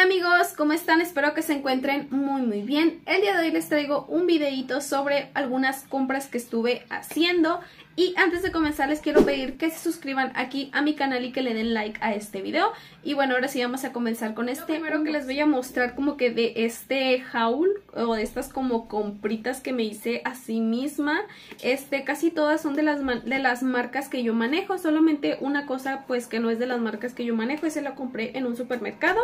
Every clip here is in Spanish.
Hola amigos, ¿cómo están? Espero que se encuentren muy muy bien. El día de hoy les traigo un videito sobre algunas compras que estuve haciendo y antes de comenzar les quiero pedir que se suscriban aquí a mi canal y que le den like a este video. Y bueno, ahora sí vamos a comenzar con este. Lo primero que les voy a mostrar como que de este haul o de estas como compritas que me hice a sí misma. Este, casi todas son de las, de las marcas que yo manejo. Solamente una cosa pues que no es de las marcas que yo manejo y se la compré en un supermercado.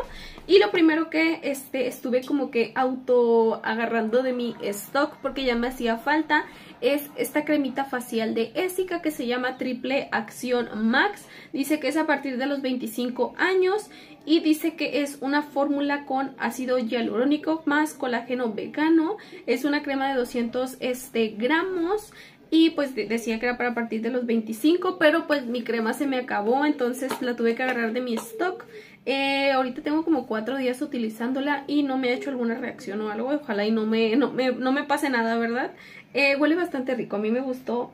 Y lo primero que este, estuve como que auto agarrando de mi stock porque ya me hacía falta es esta cremita facial de Que se llama Triple Acción Max. Dice que es a partir de los 25 años y dice que es una fórmula con ácido hialurónico más colágeno vegano. Es una crema de 200 este, gramos y pues decía que era para partir de los 25, pero pues mi crema se me acabó, entonces la tuve que agarrar de mi stock. Eh, ahorita tengo como cuatro días utilizándola y no me ha hecho alguna reacción o algo, ojalá y no me, no me, no me pase nada, ¿verdad? Eh, huele bastante rico, a mí me gustó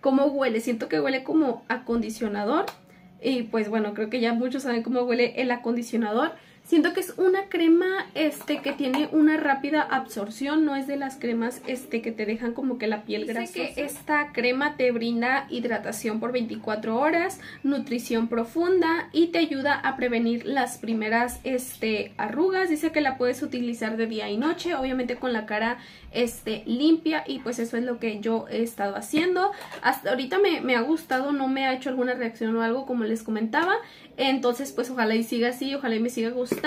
cómo huele, siento que huele como acondicionador y pues bueno, creo que ya muchos saben cómo huele el acondicionador. Siento que es una crema este que tiene una rápida absorción, no es de las cremas este que te dejan como que la piel grasosa. que esta crema te brinda hidratación por 24 horas, nutrición profunda y te ayuda a prevenir las primeras este arrugas. Dice que la puedes utilizar de día y noche, obviamente con la cara este limpia y pues eso es lo que yo he estado haciendo. Hasta ahorita me, me ha gustado, no me ha hecho alguna reacción o algo como les comentaba. Entonces, pues ojalá y siga así, ojalá y me siga gustando.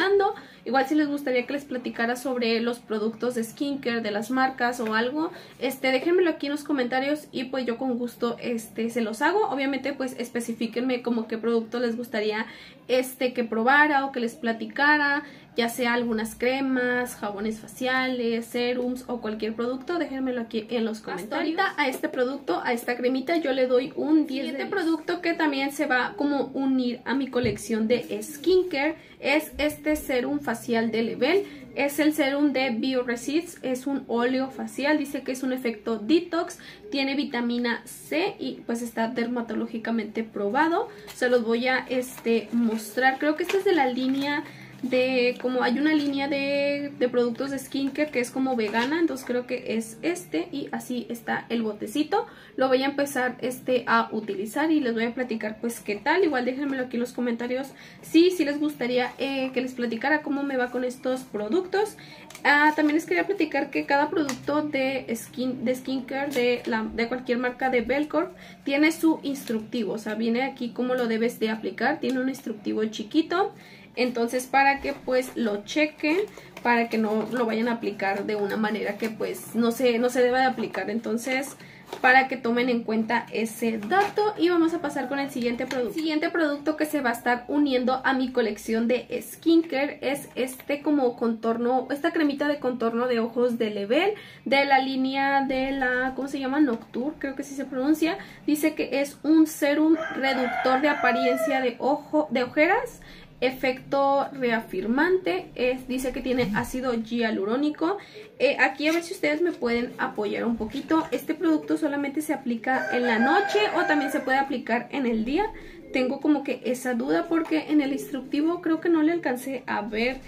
Igual si les gustaría que les platicara sobre los productos de skincare, de las marcas o algo, este, déjenmelo aquí en los comentarios y pues yo con gusto este, se los hago. Obviamente, pues especifíquenme como qué producto les gustaría este, que probara o que les platicara ya sea algunas cremas, jabones faciales, serums o cualquier producto, déjenmelo aquí en los comentarios. ahorita a este producto, a esta cremita, yo le doy un 10 Este producto que también se va como unir a mi colección de skincare es este serum facial de Level. Es el serum de BioResists, es un óleo facial, dice que es un efecto detox, tiene vitamina C y pues está dermatológicamente probado. Se los voy a este, mostrar, creo que este es de la línea de como hay una línea de, de, productos de skincare que es como vegana, entonces creo que es este y así está el botecito. Lo voy a empezar este a utilizar y les voy a platicar pues qué tal. Igual déjenmelo aquí en los comentarios si, si les gustaría eh, que les platicara cómo me va con estos productos. Ah, también les quería platicar que cada producto de, skin, de skincare de, la, de cualquier marca de Belcorp tiene su instructivo, o sea viene aquí cómo lo debes de aplicar, tiene un instructivo chiquito. Entonces para que pues lo chequen, para que no lo vayan a aplicar de una manera que pues no se, no se deba de aplicar. Entonces para que tomen en cuenta ese dato y vamos a pasar con el siguiente producto. Siguiente producto que se va a estar uniendo a mi colección de skincare es este como contorno, esta cremita de contorno de ojos de Level de la línea de la, ¿cómo se llama? Nocturne, creo que así se pronuncia. Dice que es un serum reductor de apariencia de ojo, de ojeras efecto reafirmante, es, dice que tiene ácido hialurónico. Eh, aquí a ver si ustedes me pueden apoyar un poquito. Este producto solamente se aplica en la noche o también se puede aplicar en el día. Tengo como que esa duda porque en el instructivo creo que no le alcancé a ver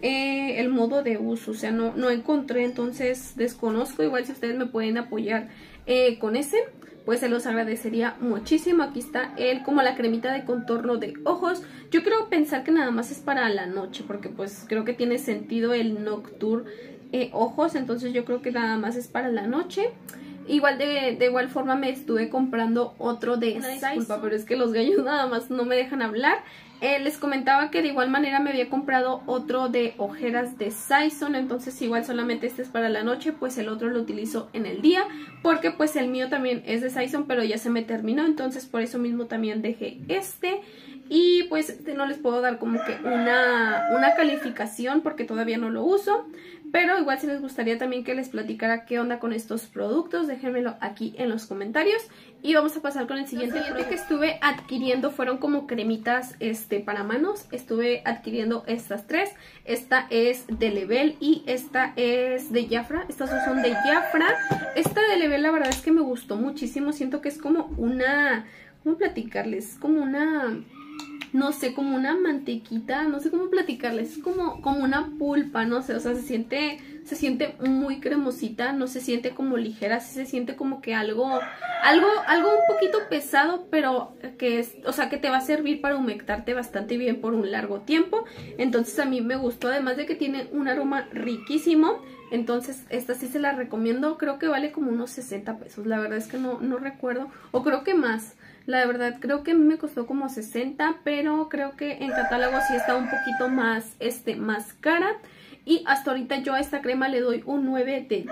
eh, el modo de uso. O sea, no, no encontré, entonces desconozco. Igual si ustedes me pueden apoyar eh, con ese pues se los agradecería muchísimo. Aquí está él como la cremita de contorno de ojos. Yo creo pensar que nada más es para la noche porque pues creo que tiene sentido el Nocturne eh, ojos. Entonces yo creo que nada más es para la noche. Igual de, de igual forma me estuve comprando otro de Disculpa, pero es que los gallos nada más no me dejan hablar. Eh, les comentaba que de igual manera me había comprado otro de ojeras de Saison, entonces igual solamente este es para la noche, pues el otro lo utilizo en el día, porque pues el mío también es de Saison, pero ya se me terminó, entonces por eso mismo también dejé este. Y pues no les puedo dar como que una, una calificación porque todavía no lo uso. Pero igual si les gustaría también que les platicara qué onda con estos productos, déjenmelo aquí en los comentarios. Y vamos a pasar con el siguiente. El siguiente que estuve adquiriendo fueron como cremitas este, para manos. Estuve adquiriendo estas tres. Esta es de Level y esta es de Jafra. Estas dos son de Jafra. Esta de Level la verdad es que me gustó muchísimo. Siento que es como una... ¿Cómo platicarles? Como una no sé, como una mantequita, no sé cómo platicarles, es como, como una pulpa, no sé, o sea, se siente, se siente muy cremosita, no se siente como ligera, sí se siente como que algo, algo, algo un poquito pesado, pero que es, o sea, que te va a servir para humectarte bastante bien por un largo tiempo, entonces a mí me gustó, además de que tiene un aroma riquísimo, entonces esta sí se la recomiendo, creo que vale como unos 60 pesos, la verdad es que no, no recuerdo, o creo que más, la verdad creo que me costó como 60, pero creo que en catálogo sí está un poquito más, este, más cara. Y hasta ahorita yo a esta crema le doy un 9 de 10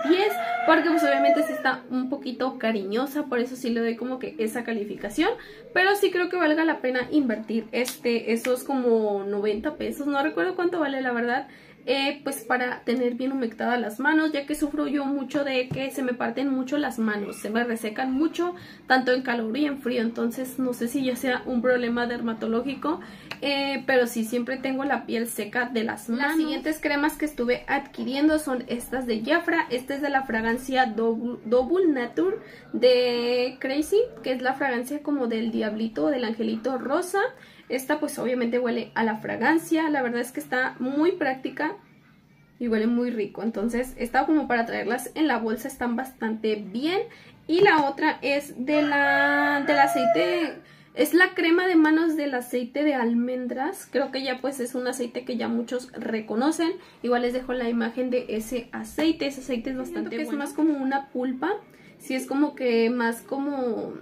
Porque pues obviamente sí está un poquito cariñosa Por eso sí le doy como que esa calificación Pero sí creo que valga la pena invertir este, esos como 90 pesos No recuerdo cuánto vale la verdad eh, pues para tener bien humectadas las manos, ya que sufro yo mucho de que se me parten mucho las manos, se me resecan mucho, tanto en calor y en frío, entonces no sé si ya sea un problema dermatológico, eh, pero sí, siempre tengo la piel seca de las manos. Las siguientes cremas que estuve adquiriendo son estas de Jafra, esta es de la fragancia Double, Double Nature de Crazy, que es la fragancia como del diablito o del angelito rosa, esta pues obviamente huele a la fragancia, la verdad es que está muy práctica y huele muy rico. Entonces esta como para traerlas en la bolsa están bastante bien. Y la otra es de la, del aceite, es la crema de manos del aceite de almendras. Creo que ya pues es un aceite que ya muchos reconocen. Igual les dejo la imagen de ese aceite, ese aceite es bastante bueno. Es más como una pulpa, si es como que más como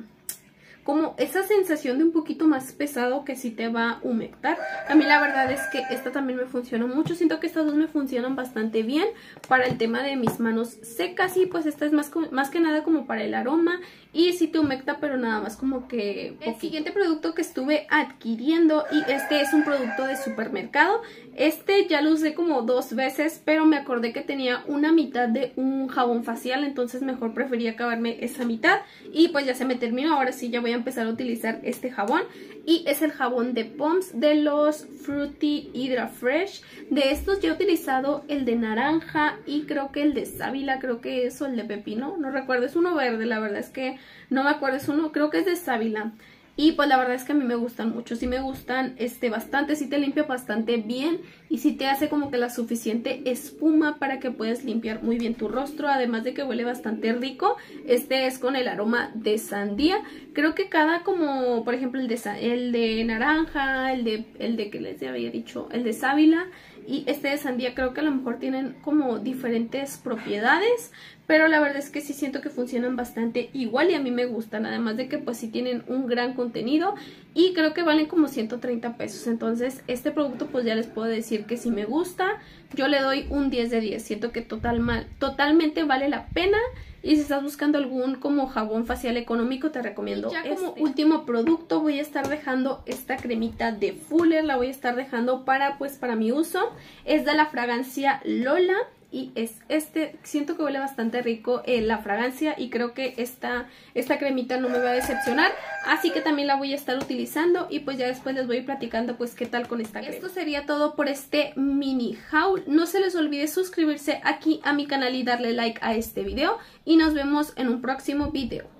como esa sensación de un poquito más pesado que sí te va a humectar. A mí la verdad es que esta también me funciona mucho. Siento que estas dos me funcionan bastante bien para el tema de mis manos secas y pues esta es más, más que nada como para el aroma y sí te humecta pero nada más como que... El siguiente producto que estuve adquiriendo y este es un producto de supermercado. Este ya lo usé como dos veces pero me acordé que tenía una mitad de un jabón facial entonces mejor prefería acabarme esa mitad y pues ya se me terminó. Ahora sí ya voy a empezar a utilizar este jabón y es el jabón de Poms de los Fruity Hydra Fresh. De estos ya he utilizado el de naranja y creo que el de sábila, creo que es o el de pepino, no recuerdo, es uno verde, la verdad es que no me acuerdo, es uno, creo que es de sábila. Y pues la verdad es que a mí me gustan mucho, sí me gustan este bastante, sí te limpia bastante bien y sí te hace como que la suficiente espuma para que puedas limpiar muy bien tu rostro, además de que huele bastante rico. Este es con el aroma de sandía, creo que cada como, por ejemplo el de, el de naranja, el de, el de que les había dicho, el de sábila y este de sandía creo que a lo mejor tienen como diferentes propiedades, pero la verdad es que sí siento que funcionan bastante igual y a mí me gustan, además de que pues sí tienen un gran contenido y creo que valen como 130 pesos, entonces este producto pues ya les puedo decir que si me gusta, yo le doy un 10 de 10, siento que total mal, totalmente vale la pena y si estás buscando algún como jabón facial económico te recomiendo. Y ya como este. último producto voy a estar dejando esta cremita de Fuller, la voy a estar dejando para pues para mi uso, es de la fragancia Lola y es este, siento que huele bastante rico eh, la fragancia y creo que esta, esta cremita no me va a decepcionar, así que también la voy a estar utilizando y pues ya después les voy platicando pues qué tal con esta crema. Esto sería todo por este mini haul, no se les olvide suscribirse aquí a mi canal y darle like a este video y nos vemos en un próximo video.